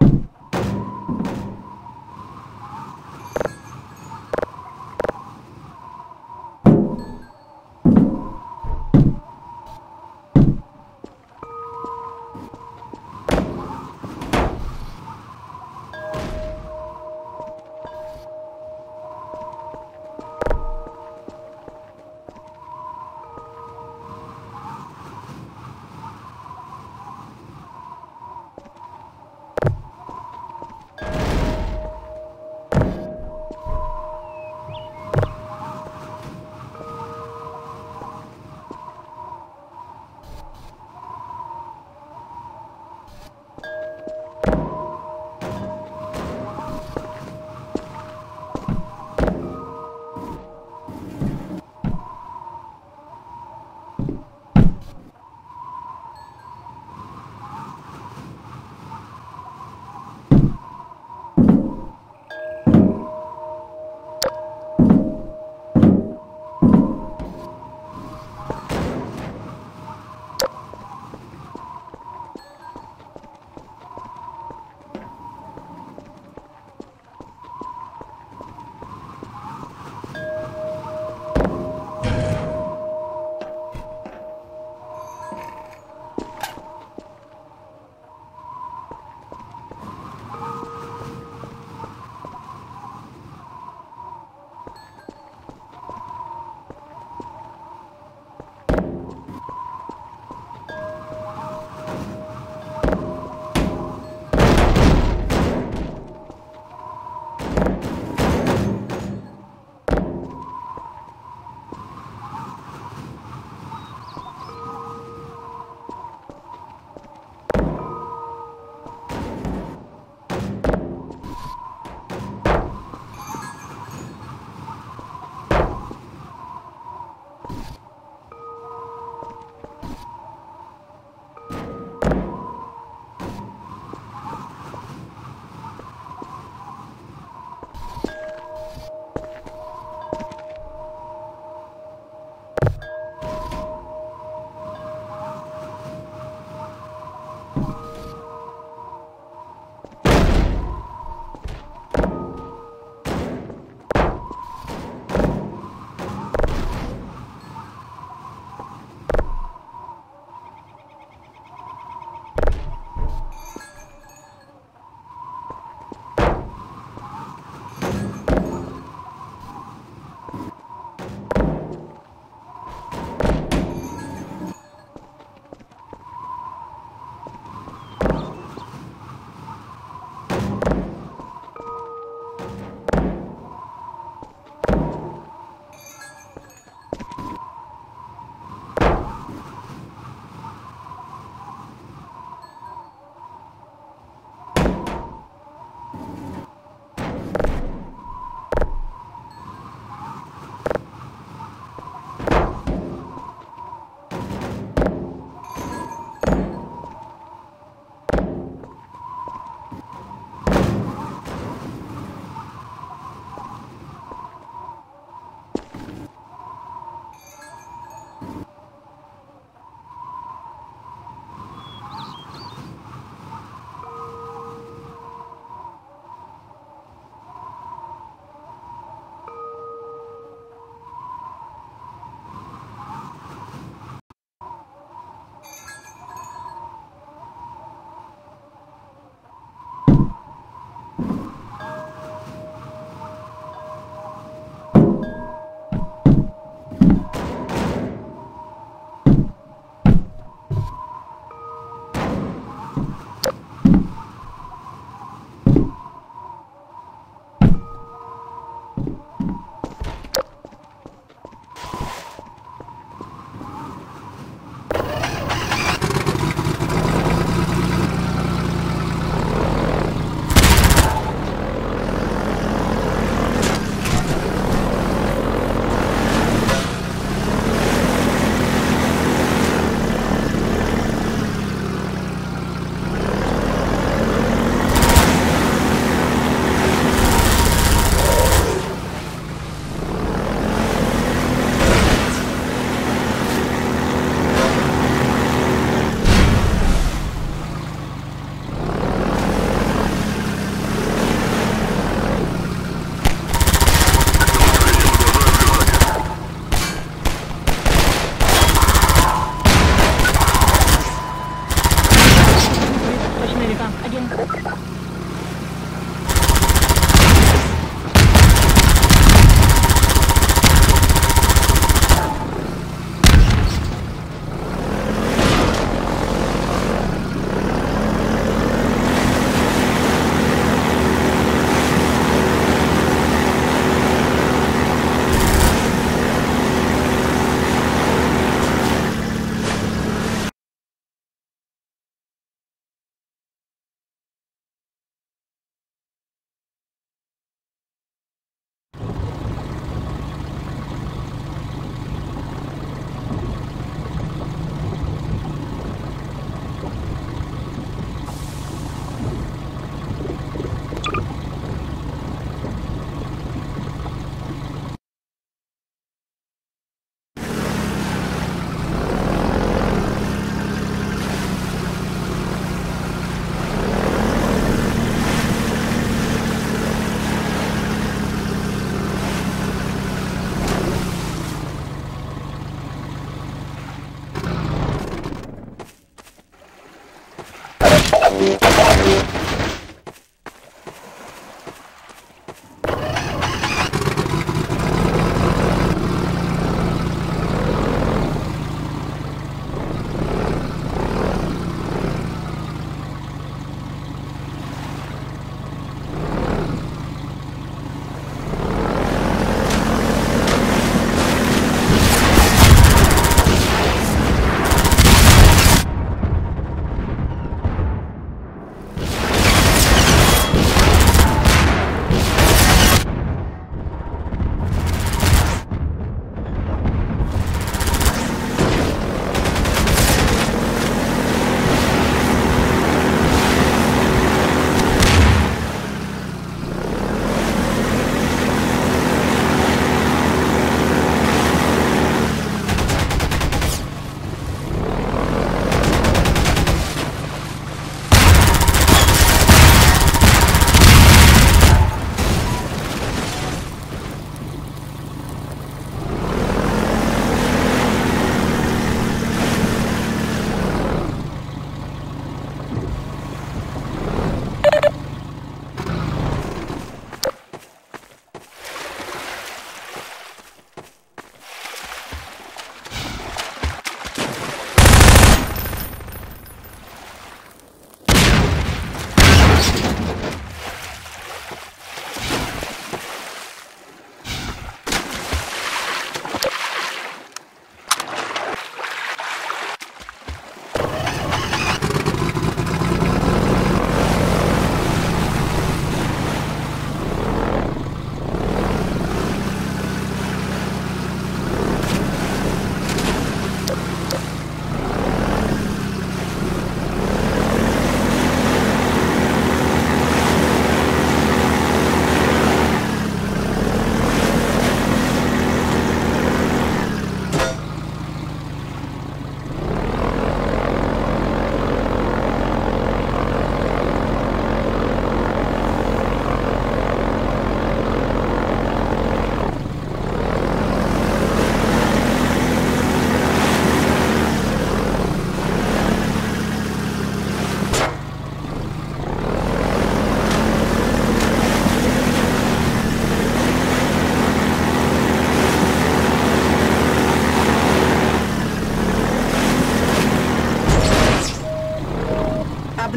you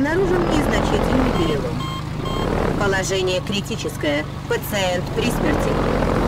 Обнаружен незначительный перелом. Положение критическое. Пациент при смерти.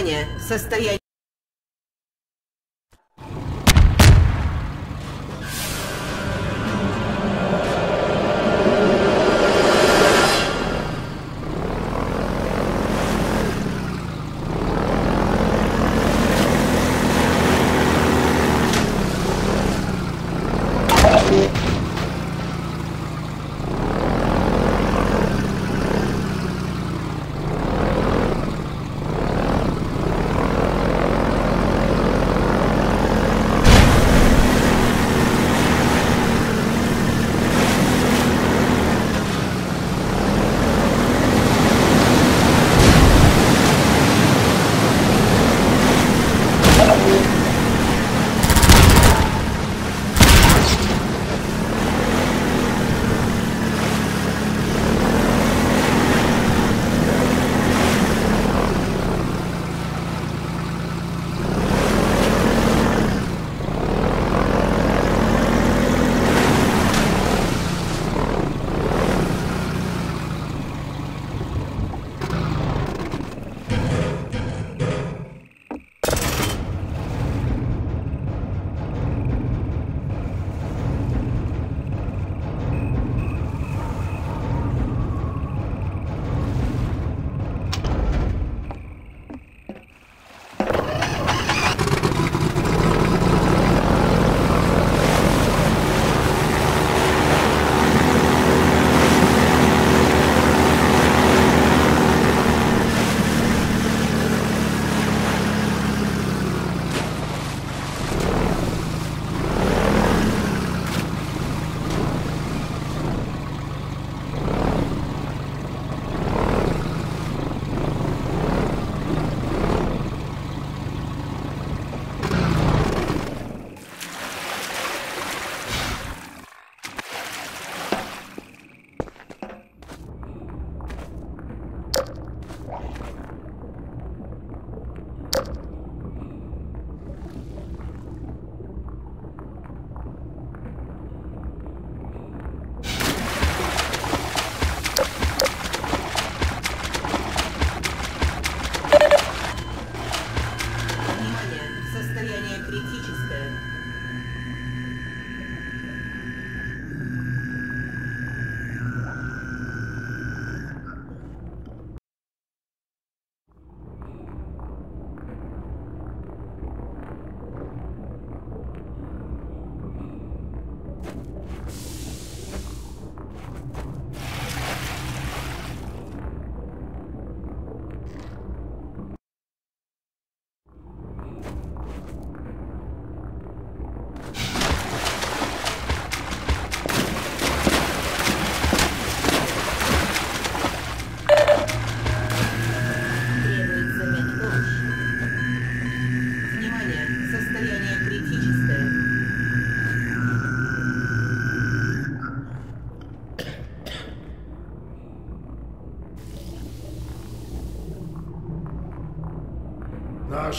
Внимание! Состояние...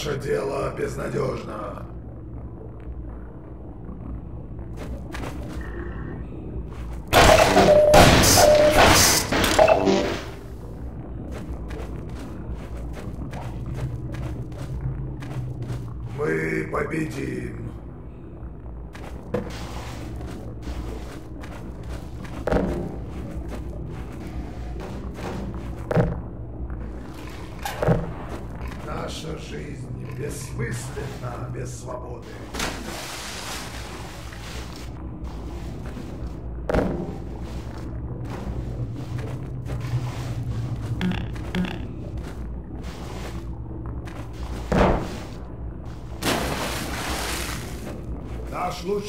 Наше дело безнадежно.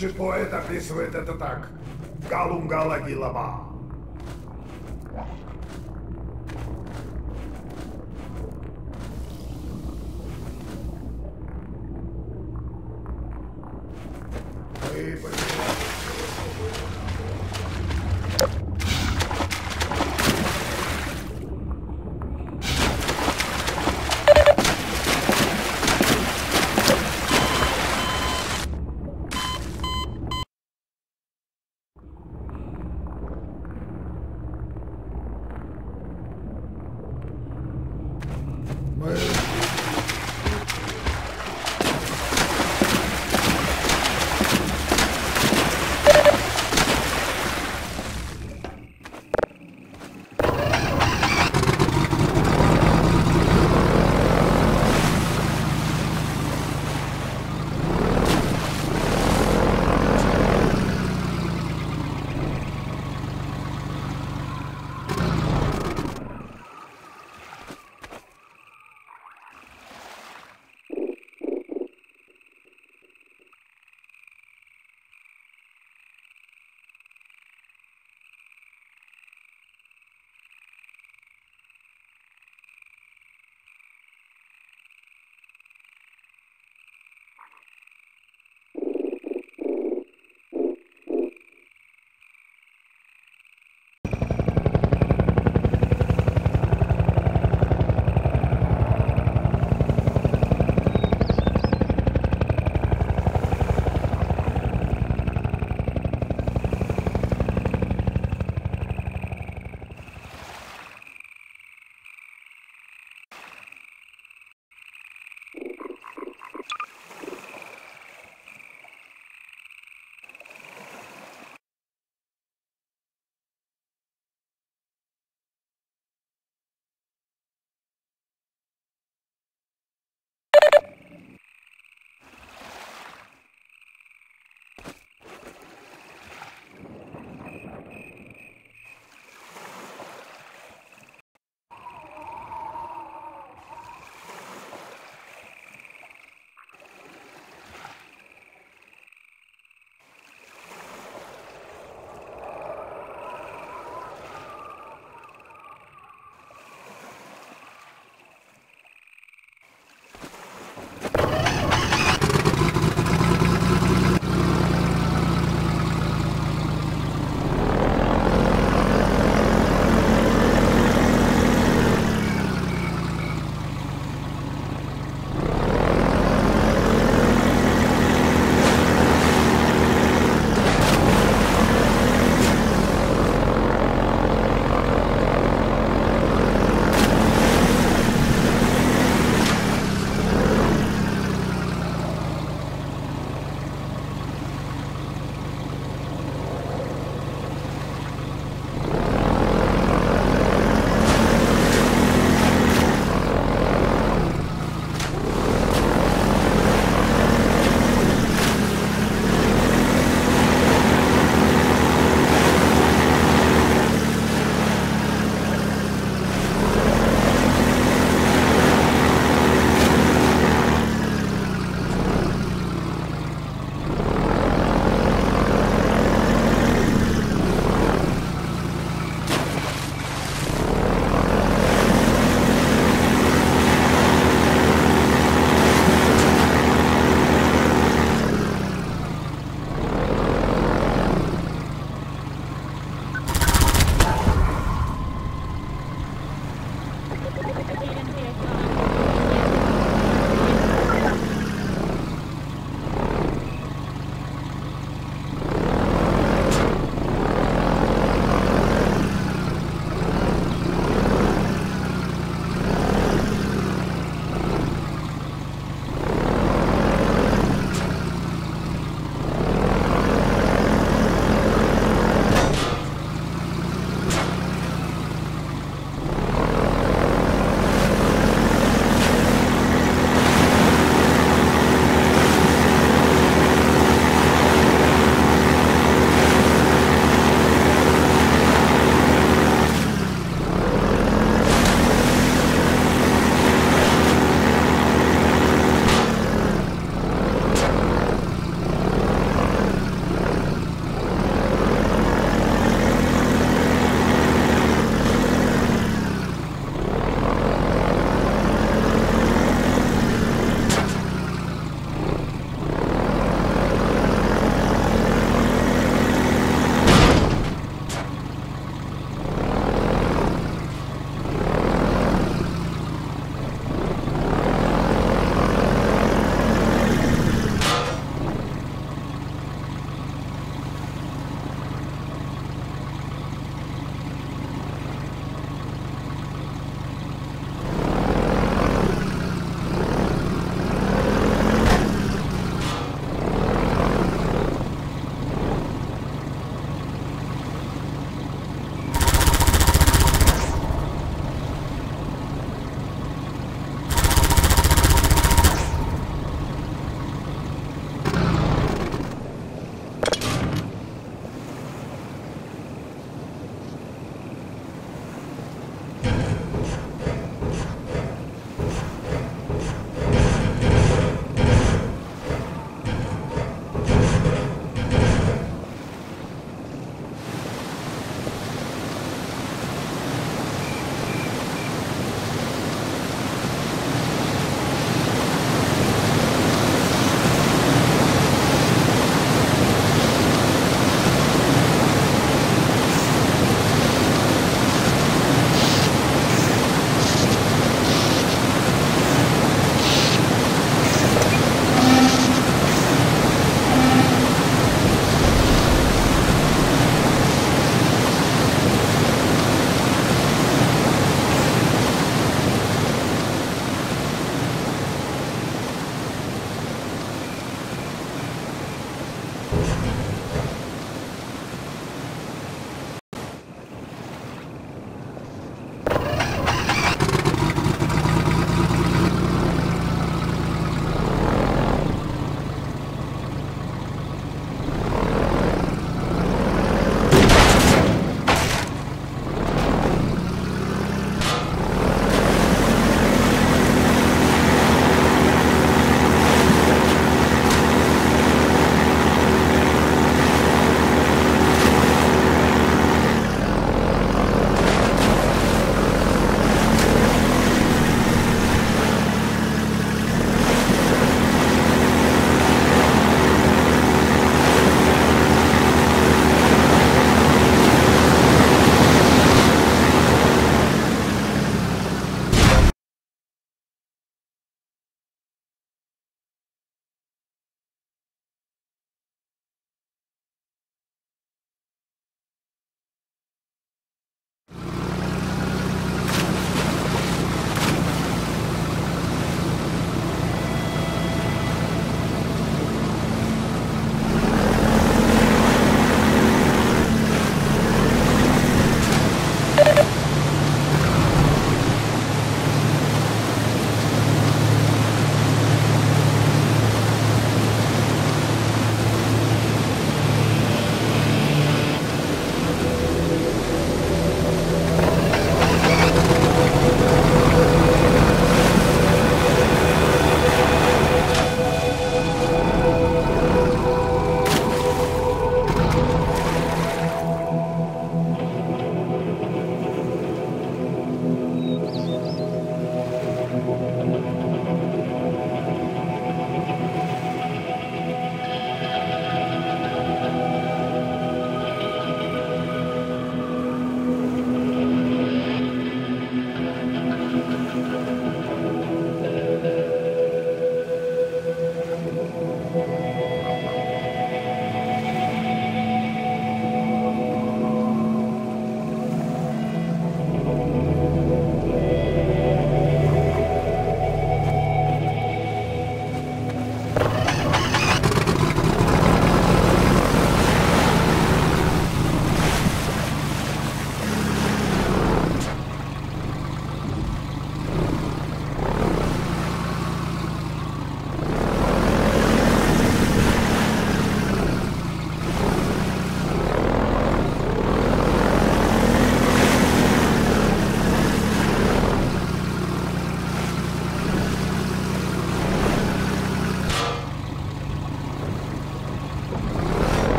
Лучший поэт описывает это так. Галунгала Гилаба.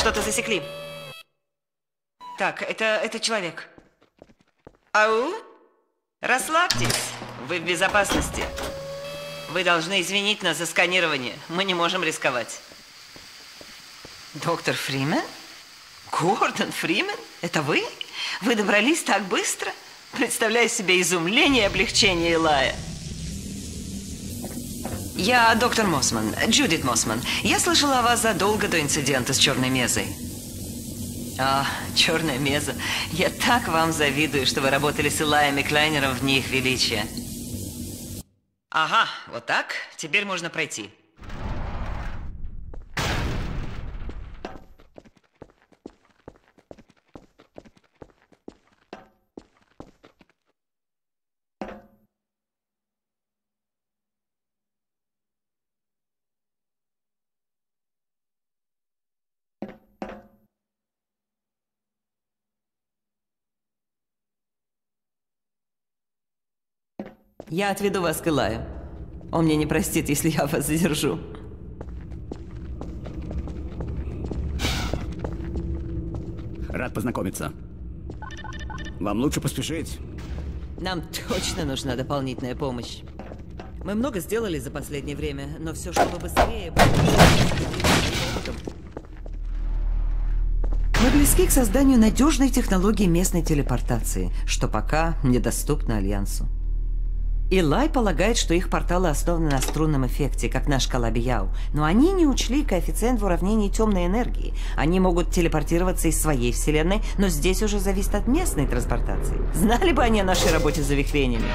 Что-то засекли. Так, это, это человек. Ау? Расслабьтесь, вы в безопасности. Вы должны извинить нас за сканирование. Мы не можем рисковать. Доктор Фримен? Гордон Фримен? Это вы? Вы добрались так быстро? Представляю себе изумление и облегчение Илая. Я доктор Мосман, Джудит Мосман. Я слышала о вас задолго до инцидента с черной мезой. А, черная меза. Я так вам завидую, что вы работали с Илаем и Клайнером в дни их величия. Ага, вот так. Теперь можно пройти. Я отведу вас к Илаю. Он мне не простит, если я вас задержу. Рад познакомиться. Вам лучше поспешить. Нам точно нужна дополнительная помощь. Мы много сделали за последнее время, но все, чтобы быстрее... Мы близки к созданию надежной технологии местной телепортации, что пока недоступно Альянсу. Илай полагает, что их порталы основаны на струнном эффекте, как наш Калабияу, но они не учли коэффициент в уравнении темной энергии. Они могут телепортироваться из своей вселенной, но здесь уже зависит от местной транспортации. Знали бы они о нашей работе с завихрениями?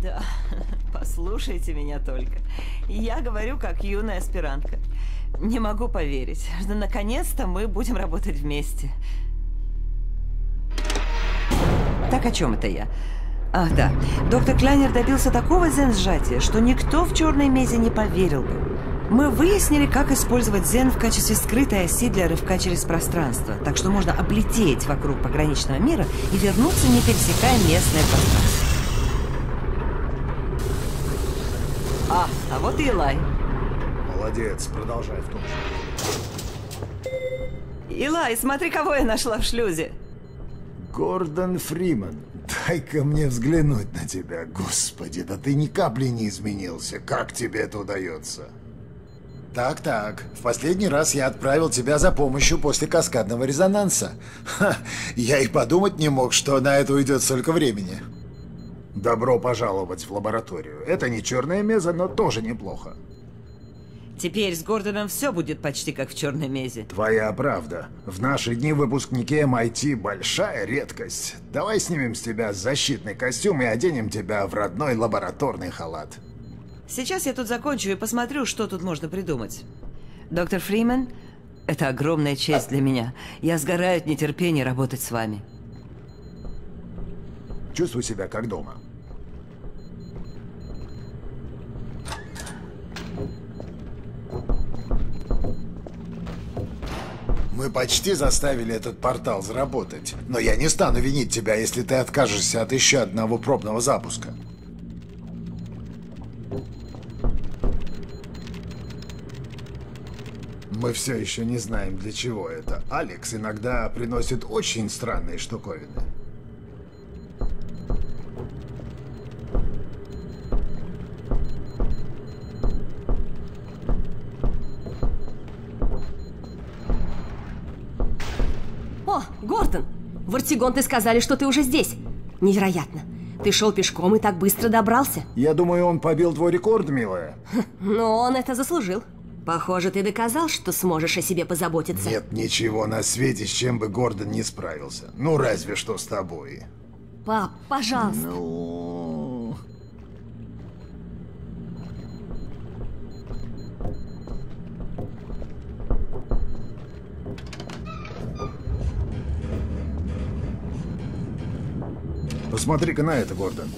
Да, послушайте меня только. Я говорю, как юная аспирантка. Не могу поверить, что наконец-то мы будем работать вместе. Так о чем это я? Ах, да. Доктор Клайнер добился такого зен-сжатия, что никто в черной мезе не поверил бы. Мы выяснили, как использовать зен в качестве скрытой оси для рывка через пространство, так что можно облететь вокруг пограничного мира и вернуться, не пересекая местное пространство. А, а вот и Илай. Молодец, продолжай в том же. Илай, смотри, кого я нашла в шлюзе. Гордон Фриман, дай-ка мне взглянуть на тебя. Господи, да ты ни капли не изменился. Как тебе это удается? Так-так, в последний раз я отправил тебя за помощью после каскадного резонанса. Ха, я и подумать не мог, что на это уйдет столько времени. Добро пожаловать в лабораторию. Это не черная меза, но тоже неплохо. Теперь с Гордоном все будет почти как в черной мезе. Твоя правда. В наши дни выпускники MIT большая редкость. Давай снимем с тебя защитный костюм и оденем тебя в родной лабораторный халат. Сейчас я тут закончу и посмотрю, что тут можно придумать. Доктор Фримен, это огромная честь для меня. Я сгораю от нетерпения работать с вами. Чувствуй себя как дома. Мы почти заставили этот портал заработать. Но я не стану винить тебя, если ты откажешься от еще одного пробного запуска. Мы все еще не знаем, для чего это. Алекс иногда приносит очень странные штуковины. В Артигон ты сказали, что ты уже здесь. Невероятно. Ты шел пешком и так быстро добрался. Я думаю, он побил твой рекорд, милая. Но он это заслужил. Похоже, ты доказал, что сможешь о себе позаботиться. Нет ничего на свете, с чем бы Гордон не справился. Ну, разве что с тобой. Пап, пожалуйста. Ну... Посмотри-ка на это, Гордон.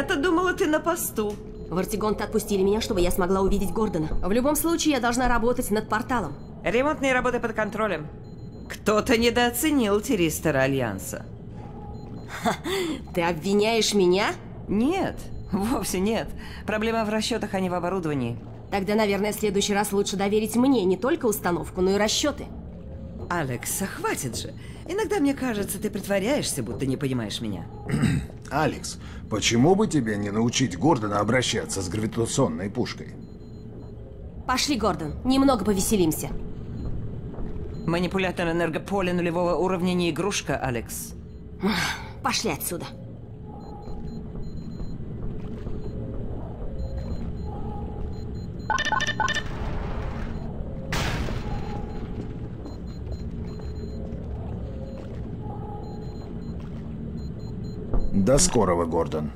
Я-то думала, ты на посту. В Артигонт отпустили меня, чтобы я смогла увидеть Гордона. В любом случае, я должна работать над порталом. Ремонтные работы под контролем. Кто-то недооценил Тиристера Альянса. Ты обвиняешь меня? Нет, вовсе нет. Проблема в расчетах, а не в оборудовании. Тогда, наверное, в следующий раз лучше доверить мне не только установку, но и расчеты. Алекс, а хватит же. Иногда мне кажется, ты притворяешься, будто не понимаешь меня. Алекс, почему бы тебе не научить Гордона обращаться с гравитационной пушкой? Пошли, Гордон, немного повеселимся. Манипулятор энергополя нулевого уровня не игрушка, Алекс. Пошли отсюда. До скорого, Гордон.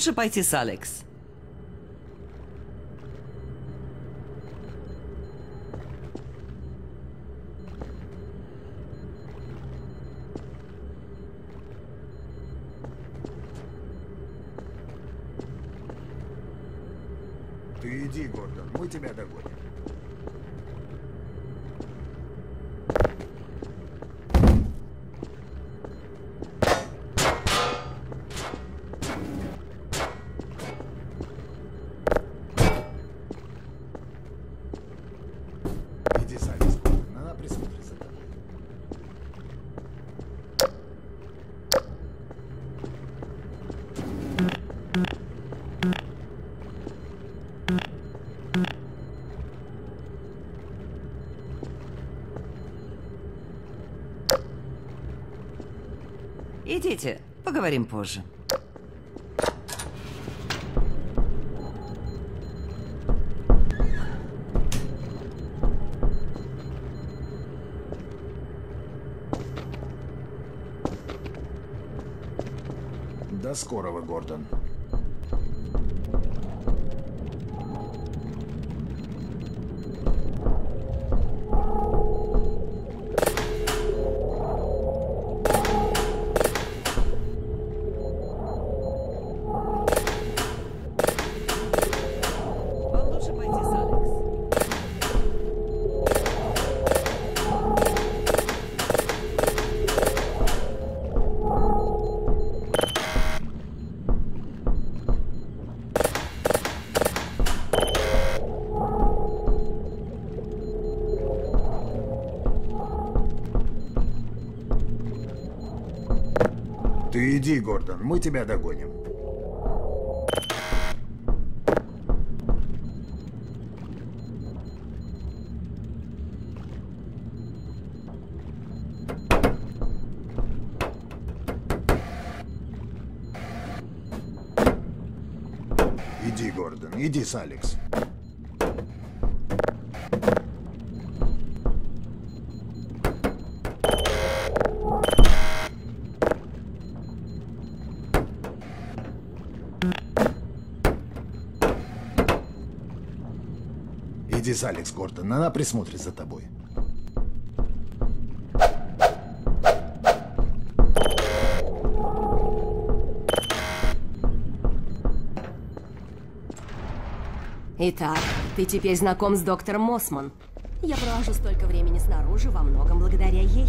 Лучше пойти с Алекс. Идите, поговорим позже. До скорого, Гордон. Иди, Гордон, мы тебя догоним. Иди, Гордон, иди с Алекс. С Алекс, Гордон, она присмотрит за тобой. Итак, ты теперь знаком с доктором Мосман. Я провожу столько времени снаружи во многом благодаря ей.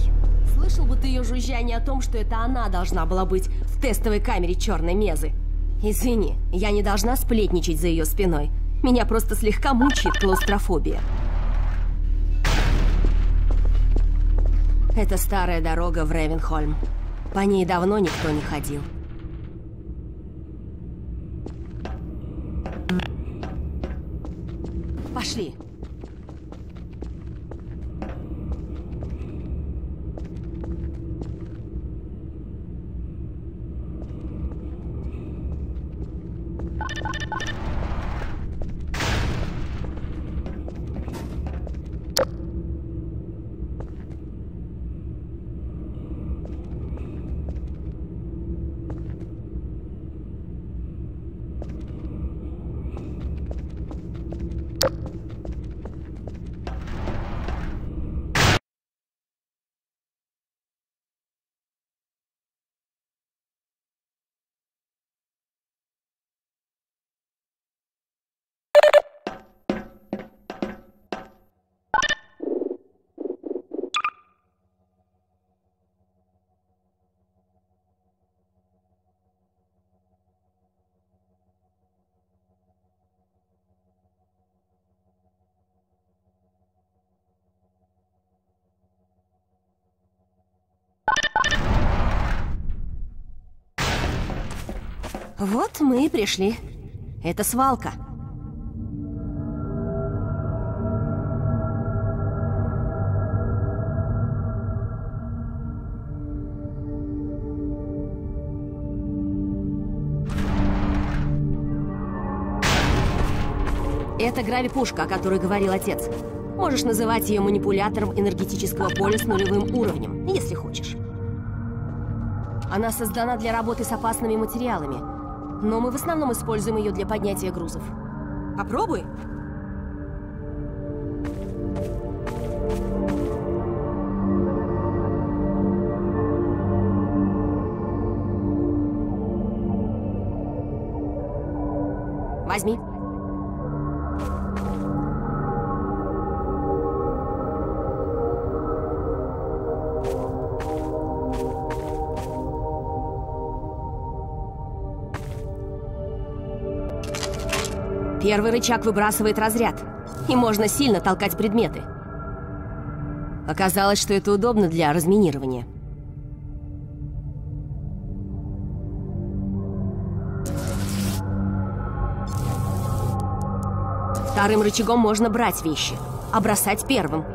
Слышал бы ты ее жужжание о том, что это она должна была быть в тестовой камере черной мезы. Извини, я не должна сплетничать за ее спиной. Меня просто слегка мучает клаустрофобия. Это старая дорога в Ревенхольм. По ней давно никто не ходил. Вот мы и пришли. Это свалка. Это гравипушка, о которой говорил отец. Можешь называть ее манипулятором энергетического поля с нулевым уровнем, если хочешь. Она создана для работы с опасными материалами, но мы в основном используем ее для поднятия грузов. Попробуй. Первый рычаг выбрасывает разряд, и можно сильно толкать предметы. Оказалось, что это удобно для разминирования. Вторым рычагом можно брать вещи, а бросать первым.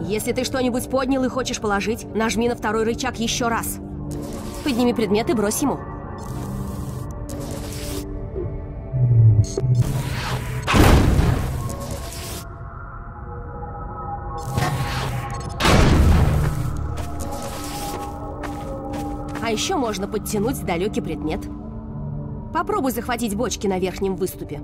Если ты что-нибудь поднял и хочешь положить, нажми на второй рычаг еще раз. Подними предмет и брось ему. А еще можно подтянуть далекий предмет. Попробуй захватить бочки на верхнем выступе.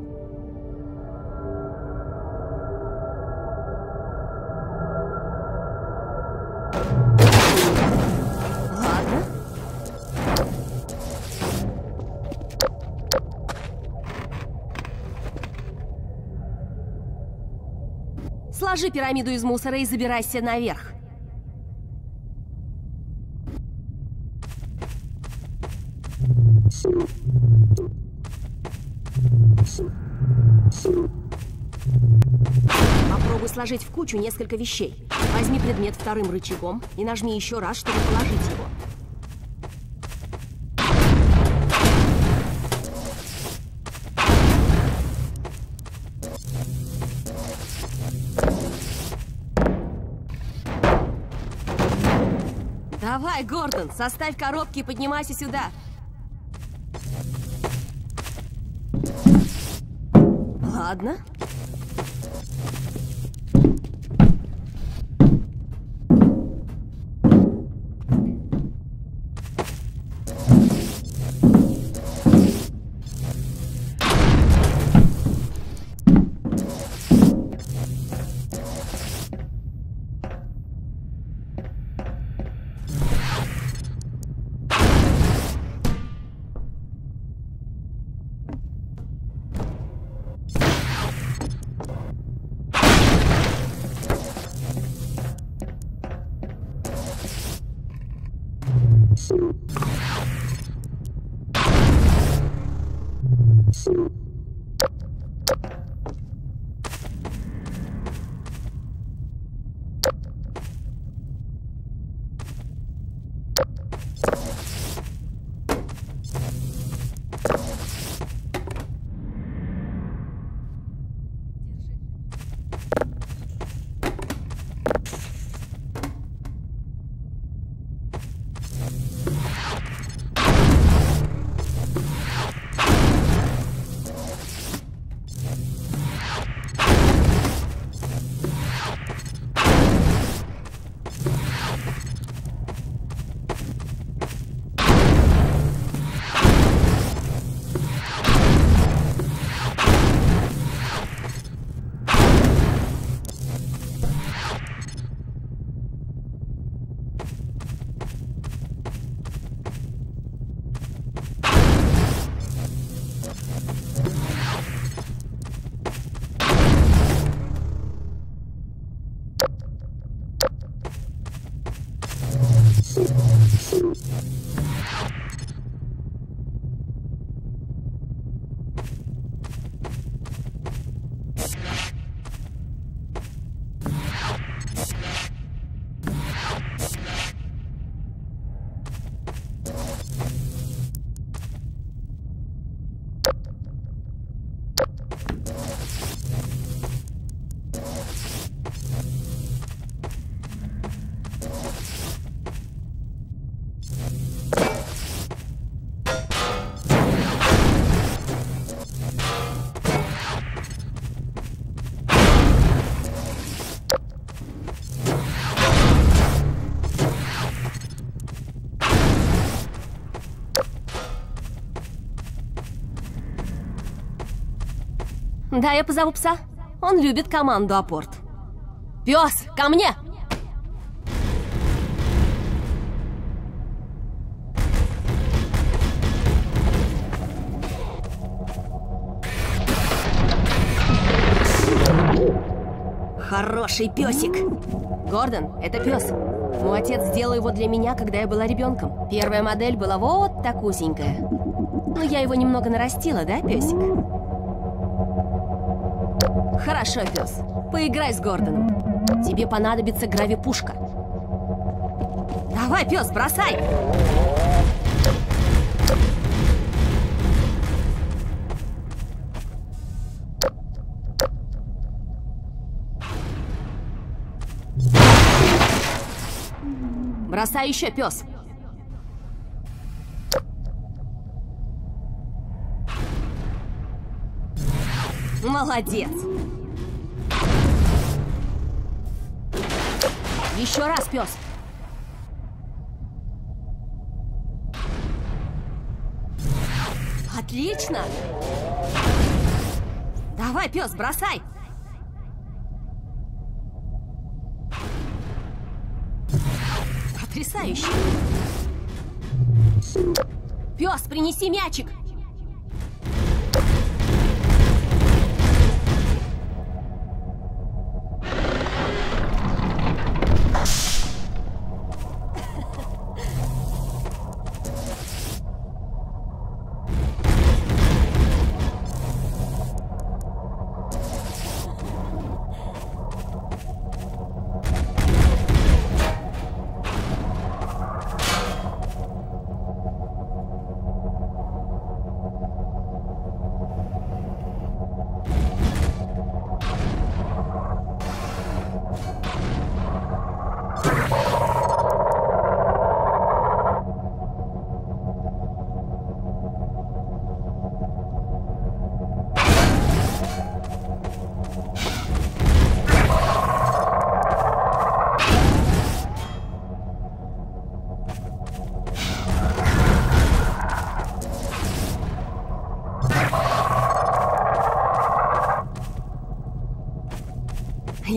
Сложи пирамиду из мусора и забирайся наверх. Попробуй сложить в кучу несколько вещей. Возьми предмет вторым рычагом и нажми еще раз, чтобы положить его. Давай, Гордон, составь коробки и поднимайся сюда. Ладно. Thank you. Да, я позову пса. Он любит команду апорт. Пес, ко мне! Хороший песик. Гордон, это пес. Мой отец сделал его для меня, когда я была ребенком. Первая модель была вот такусенькая. Но я его немного нарастила, да, песик? Хорошо, пес. Поиграй с Гордоном. Тебе понадобится гравипушка. Давай, пес, бросай! Бросай еще, пес. Молодец. Еще раз, пес. Отлично. Давай, пес, бросай. Потрясающе. Пес, принеси мячик.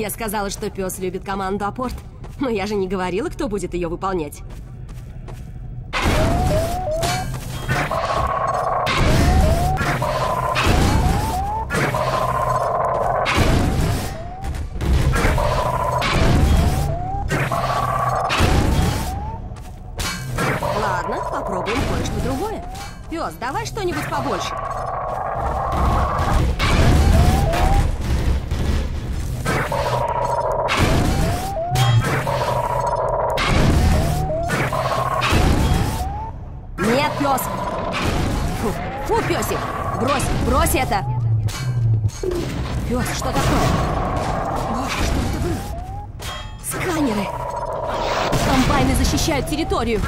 Я сказала, что пес любит команду апорт. Но я же не говорила, кто будет ее выполнять. Пес! Фу, фу, песик! Брось, брось это! Пес, что такое? Что это было? Сканеры! Комбайны защищают территорию!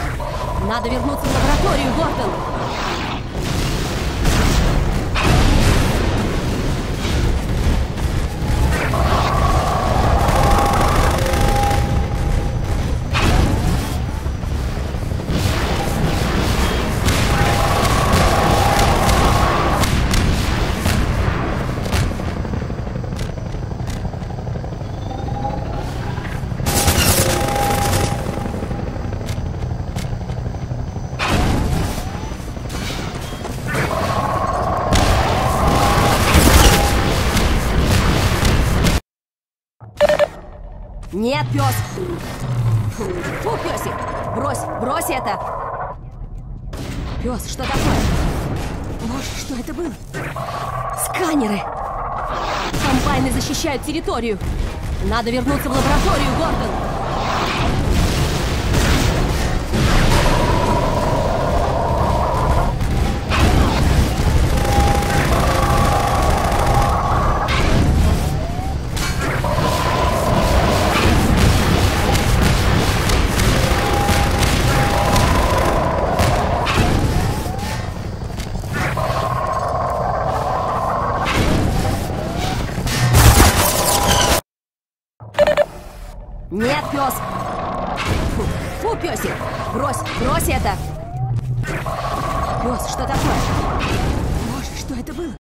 Надо вернуться в лабораторию, Гордон! Нет, пес! Фу, песик! Брось, брось это! Пес, что такое? Боже, что это было? Сканеры! Комбайны защищают территорию! Надо вернуться в лабораторию, Гордон!